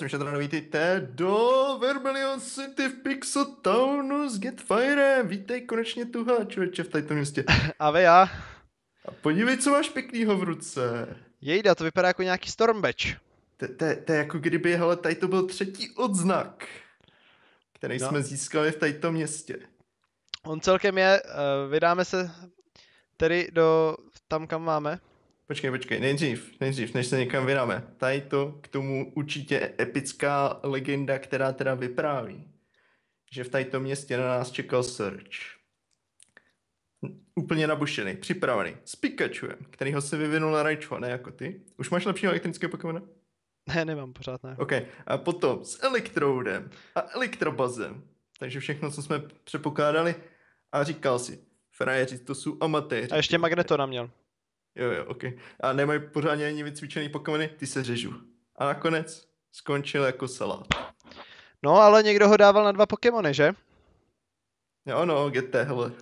jsem Šatrán, vítejte do Vermilion City v Pixel Townu s Getfirem. Vítej konečně tuhle člověče v tomto městě. A vy já. A podívej, co máš pěknýho v ruce. Jejda, to vypadá jako nějaký Stormbatch. To je jako kdyby, hele, tady to byl třetí odznak, který No. jsme získali v tomto městě. On celkem je, uh, vydáme se tedy do tam, kam máme. Počkej, počkej, nejdřív, nejdřív, než se někam vydáme. Tady to k tomu určitě epická legenda, která teda vypráví, že v tajto městě na nás čekal Search. Úplně nabušený, připravený, s Pikachuem, kterýho se vyvinul na Raichu, ne jako ty. Už máš lepšího elektrického Pokémona? Ne, nemám pořád, ne. OK. A potom s Elektroudem a Elektrobazem. Takže všechno, co jsme předpokládali. A říkal si, frajeři, to jsou amatéři. A ještě Magnetona měl. Jo, jo, ok. A nemají pořádně ani vycvičený Pokémony, ty se řežu. A nakonec skončil jako salát. No, ale někdo ho dával na dva Pokémony, že? Jo, no, GT, hele.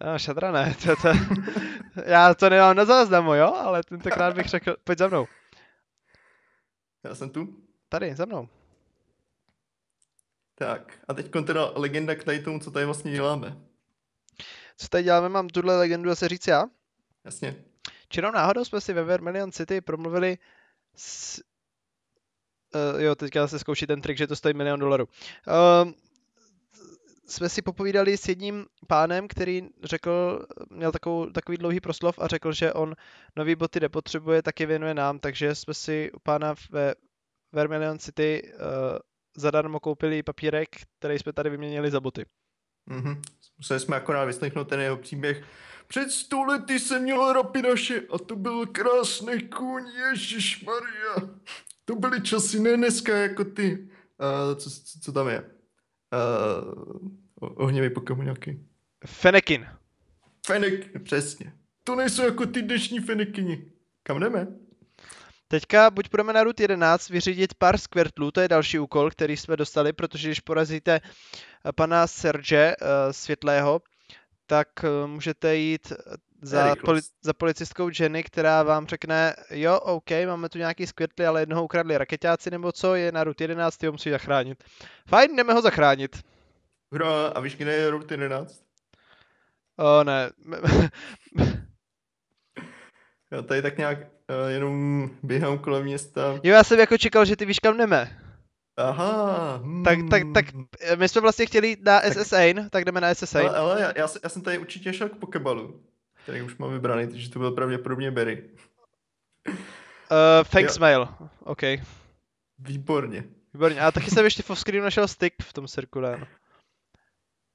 No, šadra ne, to, to, já to nemám na záznamu, jo, ale tentokrát bych řekl, pojď za mnou. Já jsem tu. Tady, za mnou. Tak, a teď teda legenda k tady tomu, co tady vlastně děláme. Co tady děláme, mám tuhle legendu zase říct já. Jasně. Čirou náhodou jsme si ve Vermilion City promluvili s... Uh, jo, teďka se zkouší ten trik, že to stojí milion dolarů. Uh, jsme si popovídali s jedním pánem, který řekl, měl takovou, takový dlouhý proslov a řekl, že on nový boty nepotřebuje, tak je věnuje nám, takže jsme si u pána ve Vermilion City uh, zadarmo koupili papírek, který jsme tady vyměnili za boty. Mhm. Museli jsme akorát vyslechnout ten jeho příběh. Před sto lety jsem měl rapinaše a to byl krásný kůň, Ježíš Maria. To byly časy, ne dneska jako ty. Uh, co, co, co tam je? Uh, ohněvý Pokémon nějaký. Fenekin. Fenek, přesně. To nejsou jako ty dnešní Fenekini. Kam jdeme? Teďka buď půjdeme na route 11 vyřídit pár skvirtlů, to je další úkol, který jsme dostali, protože když porazíte eh, pana Serge uh, Světlého, tak uh, můžete jít za, poli- za policistkou Jenny, která vám řekne, jo, OK, máme tu nějaký skvirtly, ale jednoho ukradli raketáci nebo co, je na route 11, ty ho musí zachránit. Fajn, jdeme ho zachránit. Hra, a víš, kde je Route 11? O ne, Já tady tak nějak jenom běhám kolem města. jo, já jsem jako čekal, že ty víš kam jdeme. Aha. Hmm. Tak, tak, tak eh, my jsme vlastně chtěli jít na SSA, tak jdeme na SSA. Ale, ale já, já, jsem- já jsem tady určitě šel k Pokebalu, který už mám vybraný, takže to byl pravděpodobně Berry. Uh, thanks Jo. mail, OK. Výborně. Výborně, a taky jsem ještě v screenu našel stick v tom cirkuláru.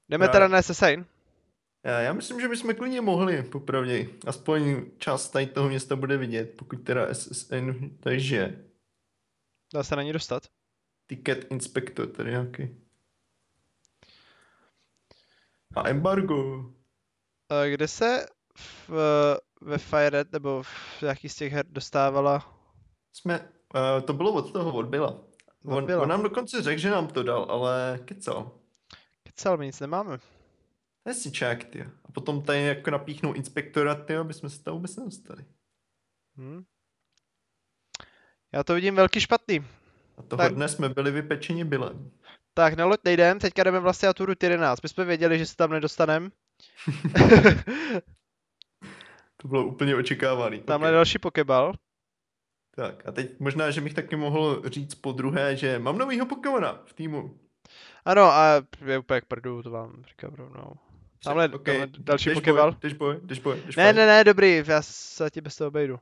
Jdeme Já- teda na SSN. Já, já myslím, že bychom klidně mohli, popravdě. Aspoň část tady toho města bude vidět, pokud teda SSN tady žije. Dá se na ní dostat. Ticket inspektor tady nějaký. A embargo. Uh, kde se v, ve Fire Red nebo v nějaký z těch her dostávala? Jsme, uh, to bylo od toho, od Billa. On, on nám dokonce řekl, že nám to dal, ale kecal. Kecal, my nic nemáme. To je si čák, ty. A potom tady jako napíchnou inspektora, ty, aby jsme se tam vůbec nedostali. Hm? Já to vidím velký špatný. A toho Tak. dne jsme byli vypečeni Billem. Tak na loď nejdem, teďka jdeme vlastně na tu route 11. My jsme věděli, že se tam nedostaneme. To bylo úplně očekávaný. Tamhle Ok. je další pokebal. Tak a teď možná, že bych taky mohl říct po druhé, že mám novýho Pokémona v týmu. Ano, a je úplně jak prdu, to vám říkám rovnou. Tamhle, Ok, tamhle další. Boy, Dash boy, dash boy, dash Ne, ne, ne, dobrý, já se ti bez toho obejdu.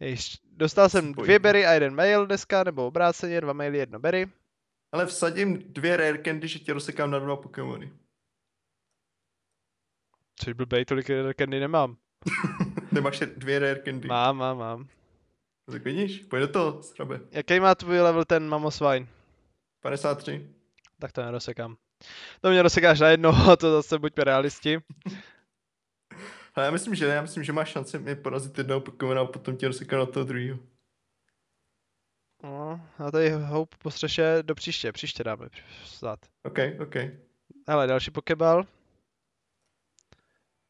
Jež, dostal jsem Spoj. dvě berry a jeden mail dneska, nebo obráceně, dva maily, jedno berry. Ale vsadím dvě rare candy, že tě rozsekám na dva Pokémony. Což blbej, tolik candy nemám. Nemáš dvě rare candy. Mám, mám, mám. Tak vidíš, pojď do toho, strabe. Jaký má tvůj level ten mamosvine? 53. Tak to nerosekám. To mě rozsekáš na jednoho, to zase buďme realisti. Ale já myslím, že ne, já myslím, že máš šanci mi porazit jednoho Pokémona a potom tě rozsekám na toho druhého. No, a tady houp po střeše do příště, příště dáme vstát. OK, OK. Hele, další pokebal.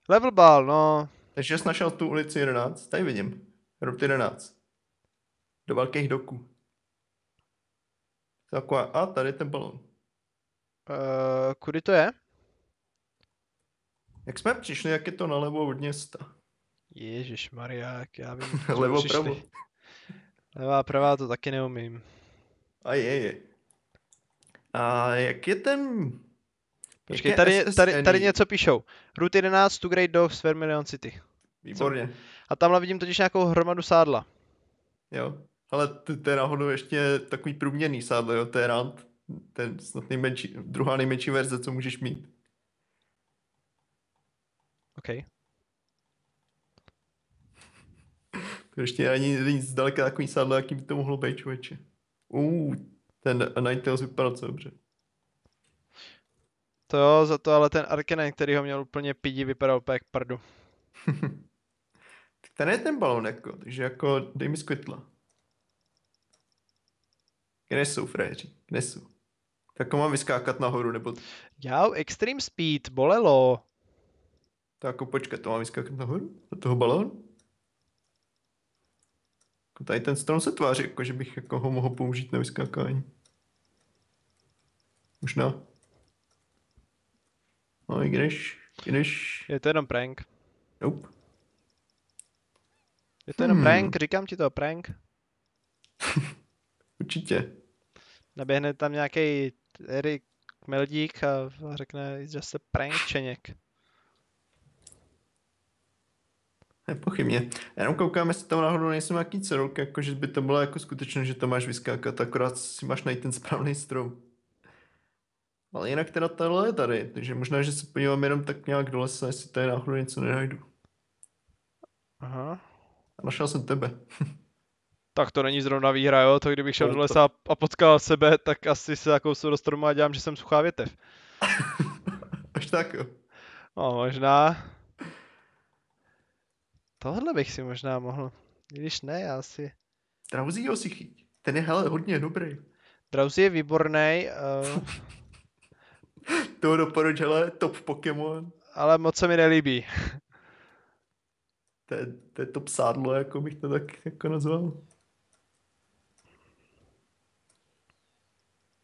Level ball, no. Takže jsi našel tu ulici 11, tady vidím. Route 11. Do velkých doků. Taková, a tady ten balon. Uh, kudy to je? Jak jsme přišli, jak je to nalevo od města? Ježíš Mariák, já vím. co Levo, pravo. Levá, pravá, to taky neumím. A je, je. A jak je ten... Počkej, jak tady, tady, tady něco píšou. Route 11 to Great Dogs, Vermilion City. Výborně. A tamhle vidím totiž nějakou hromadu sádla. Jo. Ale to, to je náhodou ještě takový průměrný sádlo, jo, to je rant. Ten snad nejmenší, druhá nejmenší verze, co můžeš mít. OK. To ještě ani není zdaleka takový sádlo, jaký by to mohlo být, člověče. Uh, ten Ninetales vypadá co dobře. To jo, za to ale ten Arcanine, který ho měl úplně pidi, vypadal úplně jak prdu. Tak Tady je ten balon, jako, takže jako dej mi skvětla. Kde jsou, fréři? Kde jsou? Tak mám vyskákat nahoru, nebo Jau, Extreme Speed, bolelo. to jako počkat, to mám vyskákat nahoru? Do toho balónu? Jako tady ten strom se tváří, jako že bych jako ho mohl použít na vyskákání. Možná. No i když, když, Je to jenom prank. nope. Je to jenom Hmm. prank, říkám ti to, prank. Určitě. Naběhne tam nějaký Erik Meldík a řekne it's just a prank čeněk. Nepochybně. Já jenom koukám, jestli tam náhodou nejsou nějaký cedulky, jako že by to bylo jako skutečné, že to máš vyskákat, akorát si máš najít ten správný strom. Ale jinak teda tohle je tady, takže možná, že se podívám jenom tak nějak do lesa, jestli tady náhodou něco nenajdu. Aha. A našel jsem tebe. Tak to není zrovna výhra, jo? To kdybych šel No do to- lesa a potkal sebe, tak asi se zakousu do stromu a dělám, že jsem suchá větev. Až tak jo. No, možná. Tohle bych si možná mohl. Když ne, já si... Drauzího si chyť. Ten je hele hodně dobrý. Drowsy je výborný, uh, Toho doporuč, hele, top Pokémon. ale moc se mi nelíbí. To je, to je top sádlo, jako bych to tak jako nazval.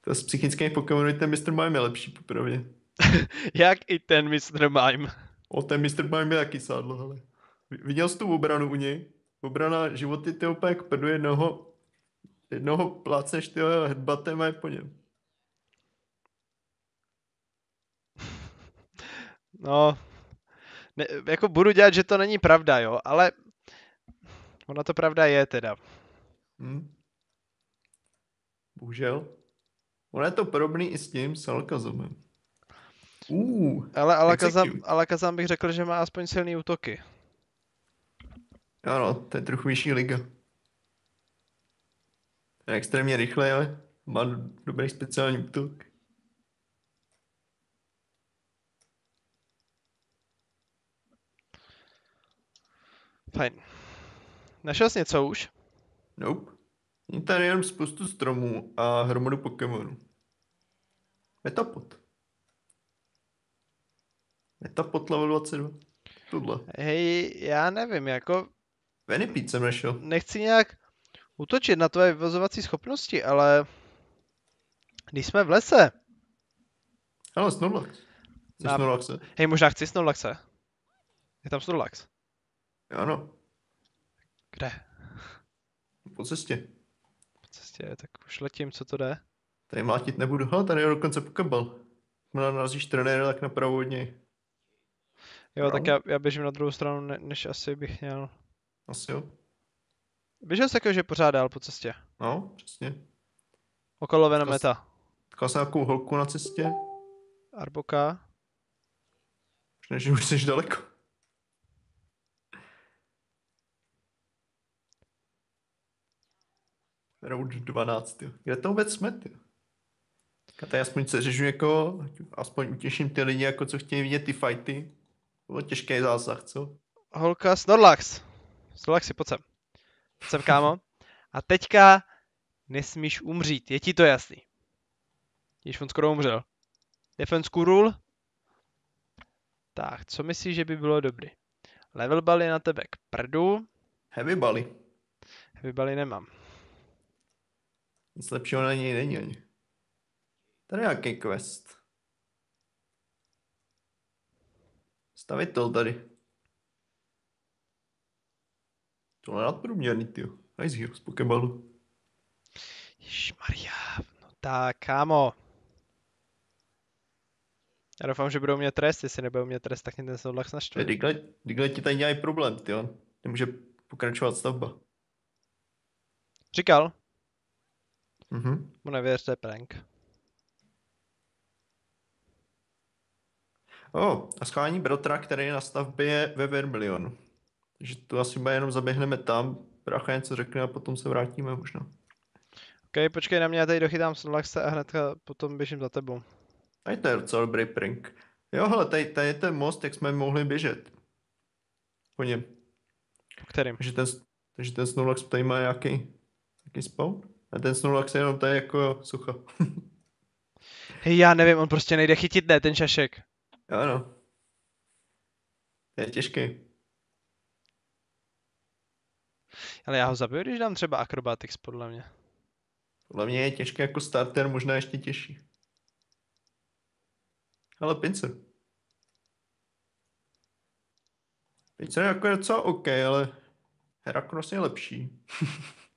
To z psychických Pokémonů ten Mr. Mime je lepší popravdě. Jak i ten Mr. Mime. O, ten Mr. Mime je jaký sádlo. Vi- Viděl jsi tu obranu u něj? Obrana životy ty úplně jak prdu jednoho, jednoho plácneš ty headbuttem a je po něm. No, ne, jako budu dělat, že to není pravda, jo, ale ona to pravda je teda. Hm? Bohužel. Ono je to podobný i s tím Salkazomem. Uh, Ale Alakazam. Alakazam bych řekl, že má aspoň silný útoky. ano, to je trochu vyšší liga. Je extrémně rychle, ale má dobrý speciální útok. Fajn. Našel jsi něco už? Nope. Je tady jenom spoustu stromů a hromadu Pokémonů. Metapod. Metapod level 22. Tohle. Hej, já nevím, jako Venipede jsem našel. nechci nějak útočit na tvoje vyvozovací schopnosti, ale když jsme v lese, Hele, Snorlax. Na- Snorlaxe? hej, možná chci Snorlaxe. Je tam Snorlax. Ano, Kde? po cestě. Po cestě, tak už letím, co to jde. Tady mlátit nebudu. Hele, tady je dokonce. Možná narazíš trenéra, tak napravo od něj. Jo, tak já, já běžím na druhou stranu, ne, než asi bych měl. Asi jo. Běžel jsi že pořád dál po cestě. No, přesně. Okolo Venometa. Potkal jsem nějakou holku na cestě. Arboka. Že už jsi daleko. Road 12, jo. Kde to vůbec jsme, ty? A tady aspoň se řežu někoho, aspoň utěším ty lidi, jako co chtějí vidět ty fighty. Bylo těžký zásah, co? Holka Snorlax. Snorlaxi, pojď sem. Pojď sem, kámo. A teďka nesmíš umřít, je ti to jasný. Když on skoro umřel. Defense Kurul. Tak, co myslíš, že by bylo dobrý? Level ball je na tebe k prdu. Heavy Bally. Heavy bally nemám. Nic lepšího na něj není ani. Tady je nějaký quest. Stavitel tady. Tohle je nadprůměrný, tyjo. Nice z Pokeballu. Maria, no tak, kámo. Já doufám, že budou mě trest, jestli nebudou mě trest, tak mě ten Snorlax naštve. Digle, Digle ti tady dělají problém, ty jo. Nemůže pokračovat stavba. Říkal? Mhm. Mu nevěř, to je prank. O, oh, a schválení Brotra, který je na stavbě ve Vermilionu. Takže tu asi jenom zaběhneme tam, Bracha něco řekne a potom se vrátíme možná. OK, počkej na mě, já tady dochytám Snorlaxe a hnedka potom běžím za tebou. To je docela dobrý prank. Jo, hele, tady, tady je ten most, jak jsme mohli běžet. Po něm. Po kterým? Takže ten, takže ten Snorlax tady má nějaký, nějaký spawn? A ten Snorlax je jenom tady jako sucha. Hej, já nevím, on prostě nejde chytit, ne, ten šašek. Jo, no. To je těžký. Ale já ho zabiju, když dám třeba Acrobatics, podle mě. Podle mě je těžké jako starter, možná ještě těžší. Ale Pincel. Pincel je jako docela OK, ale Heracross je lepší.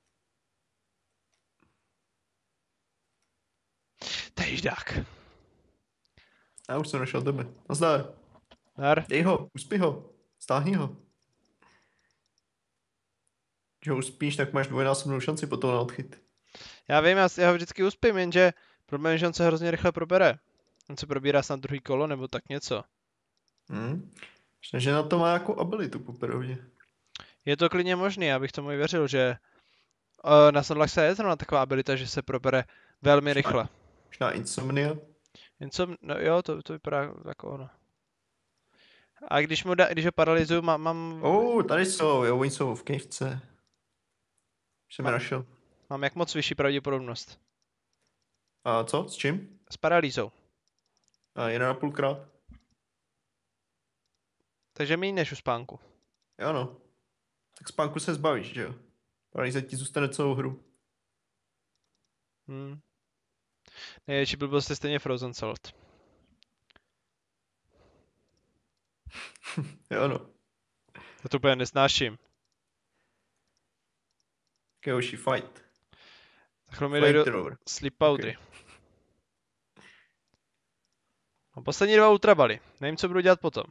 Jíždák. Já už jsem našel tebe. Nazdar. Dar. Dej ho, uspí ho. Stáhni ho. Když ho uspíš, tak máš dvojnásobnou šanci potom na odchyt. Já vím, já, já ho vždycky uspím, jenže problém je, že on se hrozně rychle probere. On se probírá snad druhý kolo nebo tak něco. Hmm. Že na to má jako abilitu poprvé. Je to klidně možný, já bych tomu i věřil, že uh, na Snorlaxe je zrovna taková abilita, že se probere velmi rychle. Možná Insomnia? Insom, no jo, to, to vypadá jako ono. A když mu da, když ho paralyzuju, mám... mám Oh, tady jsou, jo, oni jsou v kejvce. Už jsem je našel. Mám jak moc vyšší pravděpodobnost? A co? S čím? S paralýzou. A jeden a půlkrát. Takže méně než u spánku. Jo no. Tak spánku se zbavíš, že jo? Paralýza ti zůstane celou hru. Hmm. Největší blbost je stejně Frozen Salt. jo no. Já to úplně nesnáším. Kyoshi fight. Tak mi do sleep powdery. Okay. Mám poslední dva ultrabaly. Nevím, co budu dělat potom.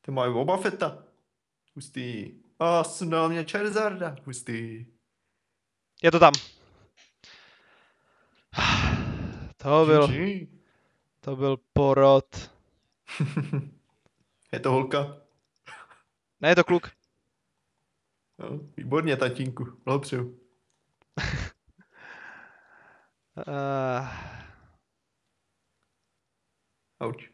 Ty mají oba feta. Hustý. A sundal mě Charizarda. Hustý. Je to tam. To byl... To byl porod. je to holka? Ne, je to kluk. No, výborně, tatínku. Blahopřeju. uh... Auč.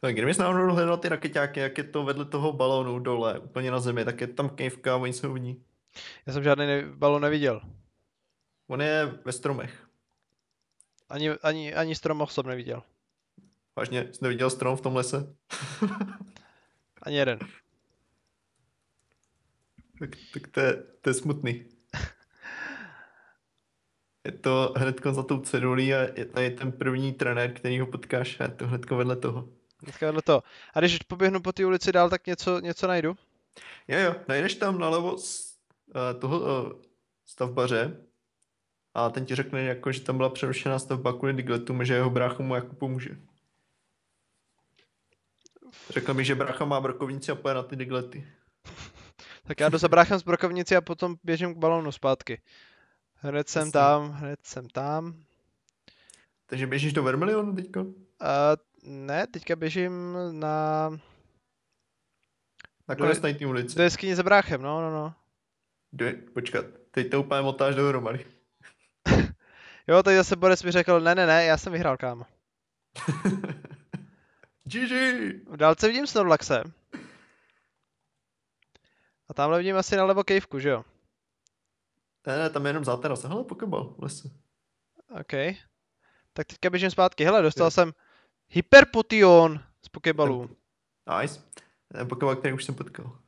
Tak kdyby jsi náhodou hledal ty raketáky, jak je to vedle toho balónu dole, úplně na zemi, tak je tam kejvka a oni jsou v ní. Já jsem žádný ne- balon neviděl. On je ve stromech. Ani, ani, ani strom jsem neviděl. Vážně, jsi neviděl strom v tom lese? ani jeden. Tak, tak to, je, to je smutný. Je to hned za tou cedulí a je tady ten první trenér, který ho potkáš a je to hned vedle toho. Hnedka vedle toho. A když poběhnu po té ulici dál, tak něco, něco najdu? Jo, jo, najdeš tam nalevo toho uh, stavbaře a ten ti řekne, jako, že tam byla přerušená stavba kvůli Digletům, že jeho brácha mu jako pomůže. Řekl mi, že brácha má brokovnici a poje na ty Diglety. tak já jdu za bráchem z brokovnici a potom běžím k balónu zpátky. Hned jsem tam, hned jsem tam. Takže běžíš do Vermilionu teďko? Uh, ne, teďka běžím na... Na konec té ulici. Do jeskyně za bráchem, no, no, no. Dvě, počkat, teď to úplně motáš dohromady. jo, teď zase Boris mi řekl, ne, ne, ne, já jsem vyhrál, kámo. GG! V dálce vidím Snorlaxe. A tamhle vidím asi nalevo kejvku, že jo? Ne, ne, tam je jenom záteras. Hele, pokeball v lese. OK. Tak teďka běžím zpátky. Hele, dostal je. jsem Hyperpotion z Pokeballu. Nice. Ten Pokeball, který už jsem potkal.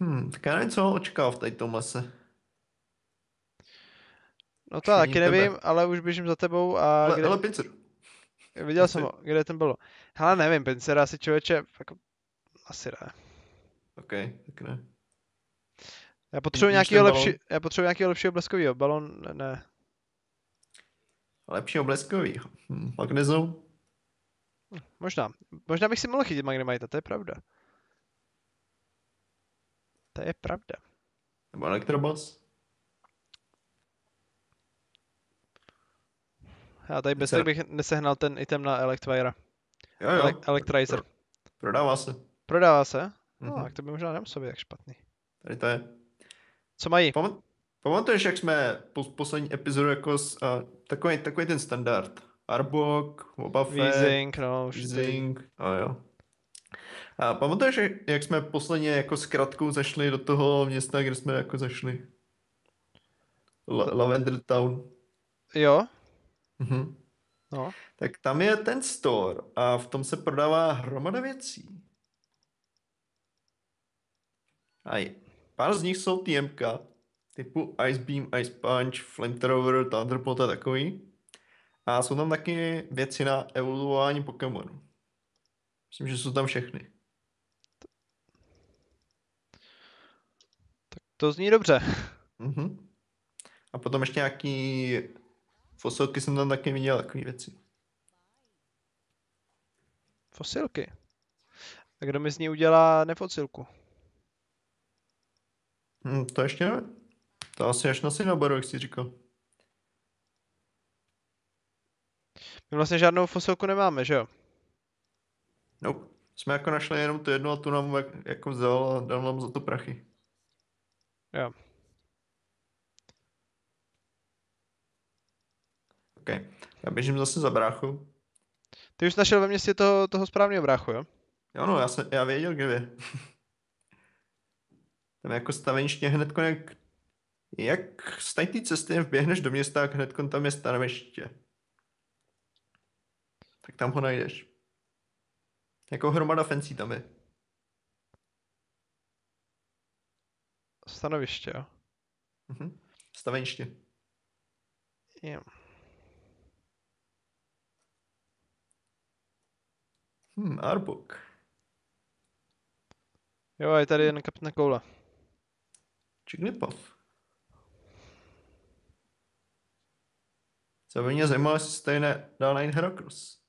Hm, tak já nevím, co mám očekávat v tady tom lese. No to taky tebe. nevím, ale už běžím za tebou a Ale, kde, ale pincer. viděl jsem ho, kde ten bylo. Hele, nevím, Pincera asi člověče, jako, asi ne. OK, tak ne. Já potřebuji Vidíš ten lepší, já potřebuji nějakého lepšího bleskového, balon, ne, ne. Lepší obleskový. Hm, magnezou. Možná, možná bych si mohl chytit Magnemite, to je pravda. To je pravda. Nebo elektrobas. Já tady bez tak bych nesehnal ten item na Electvira. Jo, jo. Ele- Electrizer. Pro, prodává se. Prodává se? No, Mhm. tak to by možná nemuselo být tak špatný. Tady to je. Co mají? Pamat, pamatuješ, jak jsme po, poslední epizodu jako s, uh, takový, takový ten standard. Arbok, Boba Fett, Weezing, no, už Zing, a jo. A pamatuješ, jak- jsme posledně jako s kratkou zašli do toho města, kde jsme jako zašli? La- Lavender Town. Jo, Mhm. no. Tak tam je ten store a v tom se prodává hromada věcí. A je- pár z nich jsou TMK, typu Ice Beam, Ice Punch, Flamethrower, Thunderbolt a takový. A jsou tam taky věci na evoluování Pokémonů. Myslím, že jsou tam všechny. To zní dobře. Mhm. A potom ještě nějaký fosilky jsem tam taky viděl, takové věci. Fosilky. A kdo mi z ní udělá nefosilku? Hm, to ještě nevím. To asi až na Cinnabaru, jak jsi říkal. My vlastně žádnou fosilku nemáme, že jo? No, jsme jako našli jenom tu jednu a tu nám jak- jako vzal a dal nám za to prachy. Jo. OK, já běžím zase za bráchu. Ty už našel ve městě toho, toho správného bráchu, jo? Jo no, já, jsem, já věděl, kde je. Tam je jako staveniště hned jak, jak z té cesty vběhneš do města, tak hned tam je stanoviště. Tak tam ho najdeš. Jako hromada fencí tam je. Stanoviště, jo? Mhm. Staveniště. Jo. Hm, Arbok. Jo, a je tady jen kapitna koule. Čignipov. Co by mě zajímalo, jestli ne, dá najít Heracross.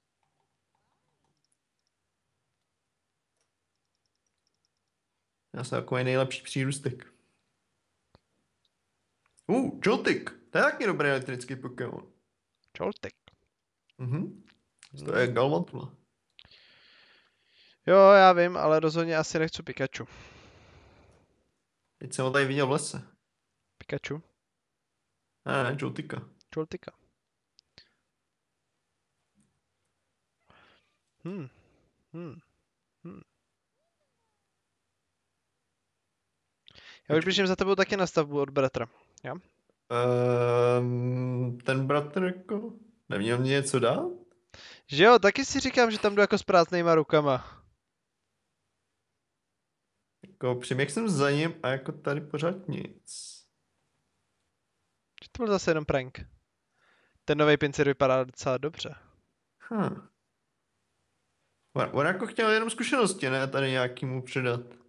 Já jsem takový nejlepší přírůstek. Uh, Joltik. To je taky dobrý elektrický Pokémon. Čoltek. Mhm. To je Galvantula. Jo, já vím, ale rozhodně asi nechci Pikachu. Teď jsem ho tady viděl v lese. Pikachu? Ne, ne, Joltika. Čoltika. Hmm. Hmm. Hmm. Já už běžím za tebou taky na stavbu od bratra. Um, ten bratr jako neměl mě něco dát? Že jo, taky si říkám, že tam jdu jako s prázdnýma rukama. Jako přiběh jsem za ním a jako tady pořád nic. Že to byl zase jenom prank. Ten nový pincir vypadá docela dobře. Hm. On, on jako chtěl jenom zkušenosti, ne tady nějakýmu předat.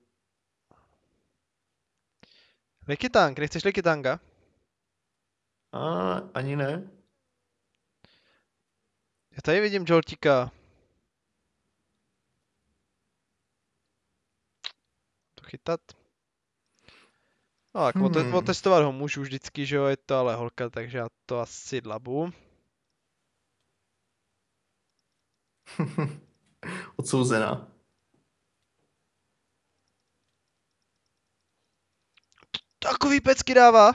Likitang, nechceš Likitanga? A ani ne. Já tady vidím Joltika. To chytat. No, tak hmm. Hmm. otestovat ho můžu vždycky, že jo, je to ale holka, takže já to asi dlabu. Odsouzená. Takový pecky dává!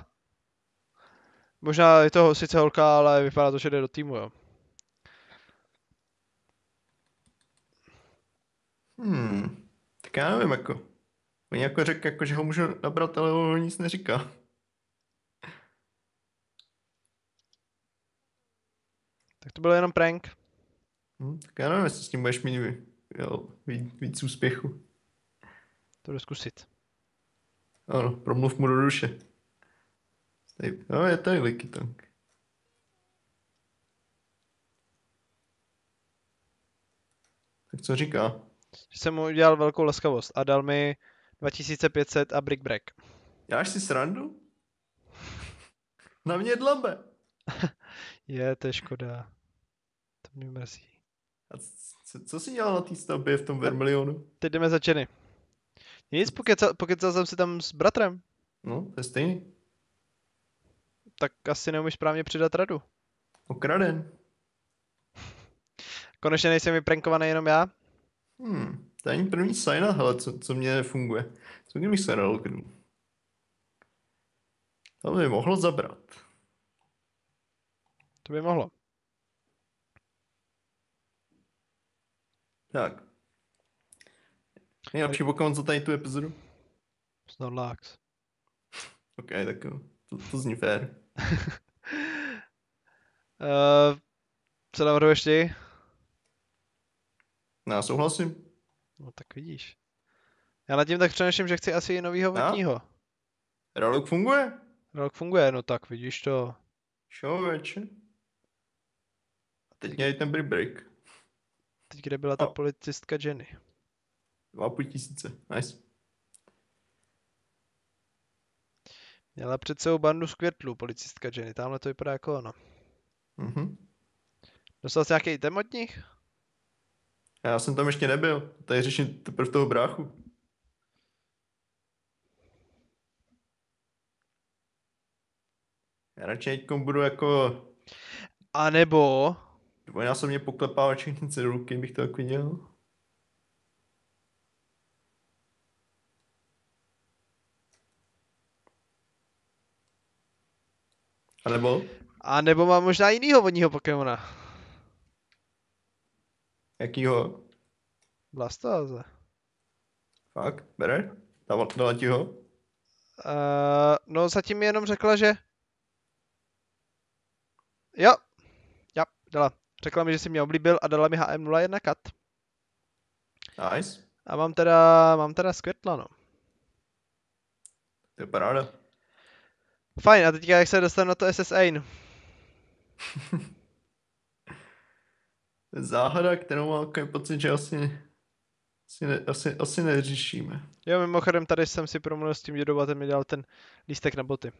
Možná je to sice holka, ale vypadá to, že jde do týmu, jo. Hmm. Tak já nevím, jako. On jako řekl, jako, že ho můžu nabrat, ale on nic neříká. Tak to byl jenom prank. Hm, tak já nevím, jestli s tím budeš mít jo, víc, víc úspěchu. To jdu zkusit. Ano, promluv mu do duše. Tady, no, je tady Liky Tank. Tak co říká? Že jsem mu udělal velkou laskavost a dal mi 2500 a brick break. Jáš si srandu? Na mě dlabe. Je, to je škoda. To mě mrzí. A co, co jsi dělal na té stavbě v tom Vermilionu? Teď jdeme za Jenny. Nic, pokecal, pokecal jsem si tam s bratrem. No, to je stejný. Tak asi neumíš správně přidat radu. Okraden. Konečně nejsem vyprankovaný jenom já. Hmm, to je první signa, hele, co, co mě nefunguje. Co kdybych se relognu? To by mohlo zabrat. To by mohlo. Tak. Nejlepší Pokémon za tady tu epizodu? Snorlax. Ok, tak jo. To, to zní fér. uh, co navrhuješ ty? No, já souhlasím. No tak vidíš. Já nad tím tak přemýšlím, že chci asi i novýho vodního. Relog funguje? Rok funguje, no tak vidíš to. Člověče. A teď měli ten brick break. Teď kde byla ta No. policistka Jenny. Dva a půl tisíce. Nice. Měla před sebou bandu skvětlů, policistka Jenny. Tamhle to vypadá jako ono. Mhm. Dostal jsi nějaký item od nich? Já jsem tam ještě nebyl. Tady řeším teprve toho bráchu. Já radši teďkom budu jako A nebo dvojnásobně poklepávat všechny cedulky, bych to tak viděl. A nebo? A nebo mám možná jinýho vodního Pokémona. Jakýho? Blastoise. Fakt? Bere? Dala, dala ti ho? Uh, no zatím mi jenom řekla, že... Jo. Jo, dala. Řekla mi, že si mě oblíbil a dala mi HM01 kat. Nice. A mám teda, mám teda skvětla, no. To je paráda. Fajn, a teďka jak se dostanu na to SSA? Záhada, kterou mám takový pocit, že asi, asi, ne, asi, asi neřešíme. Jo, mimochodem tady jsem si promluvil s tím dědou a ten mi dal ten lístek na boty.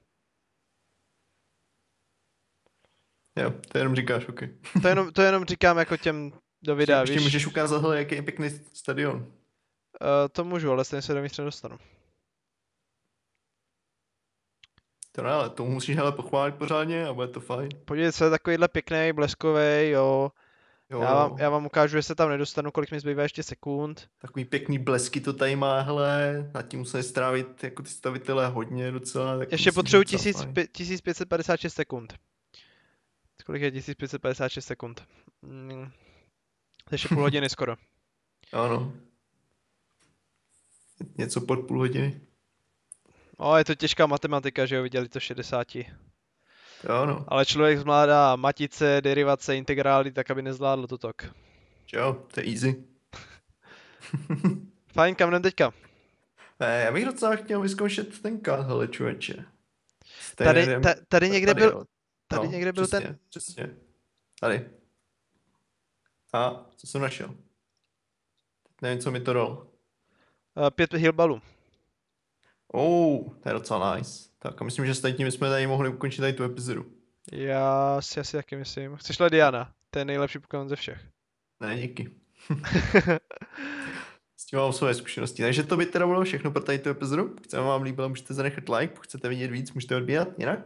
Jo, to jenom říkáš, ok. To jenom, to jenom říkám jako těm do videa, Ještě víš. můžeš ukázat, hele, jaký je pěkný stadion. Uh, to můžu, ale stejně se dovnitř nedostanu. To ne, ale to musíš hele pochválit pořádně a bude to fajn. Podívejte se, takovýhle pěkný, bleskový, jo. Jo, Já vám, já vám ukážu, že se tam nedostanu, kolik mi zbývá ještě sekund. Takový pěkný blesky to tady má, hele, nad tím museli strávit jako ty stavitelé hodně docela. Tak Ještě potřebuji že docela fajn. 1556 sekund. Kolik je 1556 sekund? Mm, to je ještě půl hodiny skoro. Ano. Něco pod půl hodiny. O, je to těžká matematika, že jo, viděli to 60. Jo, no. Ale člověk zvládá matice, derivace, integrály, tak aby nezvládl to tok. Jo, to je easy. Fajn, kam jdem teďka? Ne, já bych docela chtěl vyzkoušet ten kat, hele, Tady, nevím- ta, tady někde tady, byl, tady No, někde byl přesně, ten, Přesně, Tady. A, co jsem našel? Nevím, co mi to dal. uh, pět hilbalů. Oh, to je docela nice. Tak a myslím, že s tady tím jsme tady mohli ukončit tady tu epizodu. Já si asi taky myslím. Chceš Diana? To je nejlepší Pokémon ze všech. Ne, díky. S tím mám své zkušenosti. Takže to by teda bylo všechno pro tady tu epizodu. Se vám líbilo, můžete zanechat like. Pokud chcete vidět víc, můžete odbírat. Jinak,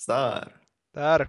zdar. Dar.